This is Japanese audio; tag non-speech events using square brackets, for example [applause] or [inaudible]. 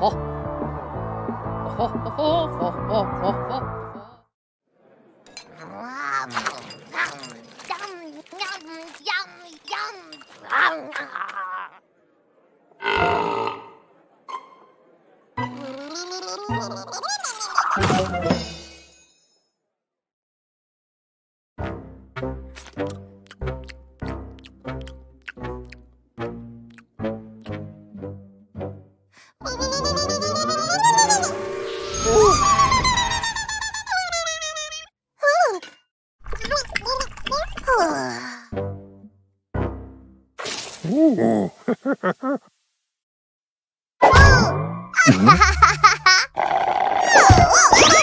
ほほほほほほほほブブブ Ooh. [laughs] Mm-hmm. [laughs]